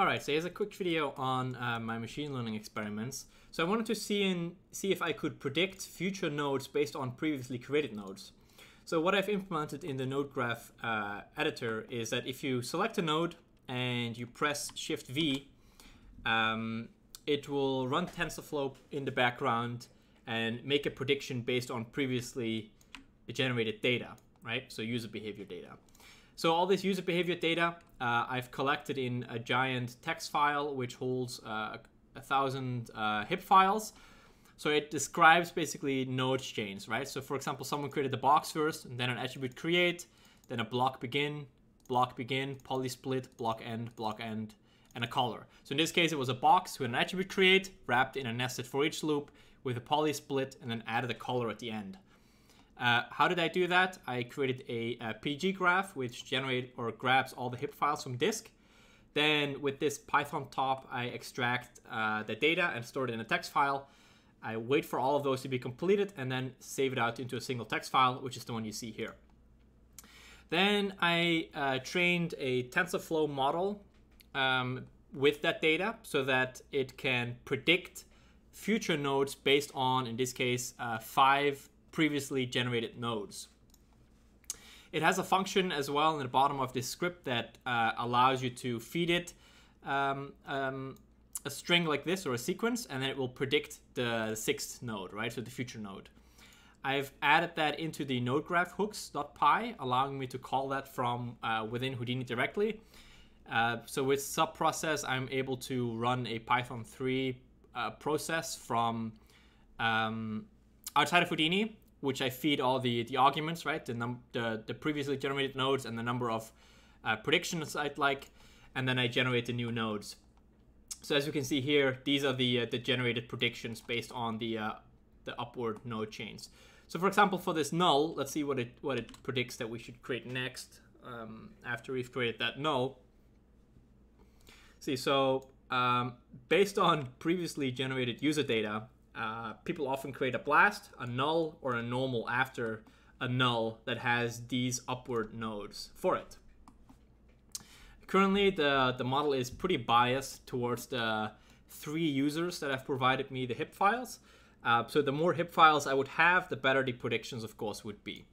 All right, so here's a quick video on uh, my machine learning experiments. So I wanted to see in, see if I could predict future nodes based on previously created nodes. So what I've implemented in the node graph uh, editor is that if you select a node and you press Shift V, um, it will run TensorFlow in the background and make a prediction based on previously generated data, right? So user behavior data. So all this user behavior data uh, I've collected in a giant text file which holds uh, a thousand uh, HIP files. So it describes basically node chains, right? So for example, someone created the box first, and then an attribute create, then a block begin, block begin, poly split, block end, block end, and a color. So in this case, it was a box with an attribute create wrapped in a nested for each loop with a poly split, and then added a color at the end. Uh, how did I do that? I created a, a, PDG graph which generate or grabs all the HIP files from disk. Then with this Python top, I extract uh, the data and store it in a text file. I wait for all of those to be completed and then save it out into a single text file, which is the one you see here. Then I uh, trained a TensorFlow model um, with that data so that it can predict future nodes based on, in this case, uh, five previously generated nodes. It has a function as well in the bottom of this script that uh, allows you to feed it um, um, a string like this or a sequence, and then it will predict the sixth node, right? So the future node. I've added that into the node graph hooks.py, allowing me to call that from uh, within Houdini directly. Uh, so with subprocess, I'm able to run a Python 3 uh, process from um, outside of Houdini, which I feed all the, the arguments, right? The, num- the, the previously generated nodes and the number of uh, predictions I'd like, and then I generate the new nodes. So as you can see here, these are the, uh, the generated predictions based on the, uh, the upward node chains. So for example, for this null, let's see what it, what it predicts that we should create next um, after we've created that null. See, so um, based on previously generated user data, uh, people often create a blast, a null, or a normal after a null that has these upward nodes for it. Currently, the, the model is pretty biased towards the three users that have provided me the HIP files. Uh, so the more HIP files I would have, the better the predictions, of course, would be.